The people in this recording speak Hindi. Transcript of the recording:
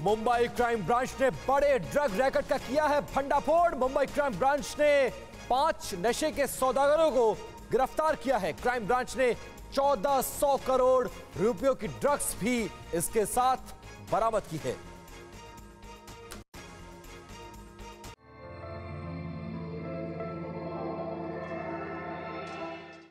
मुंबई क्राइम ब्रांच ने बड़े ड्रग रैकेट का किया है भंडाफोड़। मुंबई क्राइम ब्रांच ने पाँच नशे के सौदागरों को गिरफ़्तार किया है। क्राइम ब्रांच ने 1400 करोड़ रुपयों की ड्रग्स भी इसके साथ बरामद की है।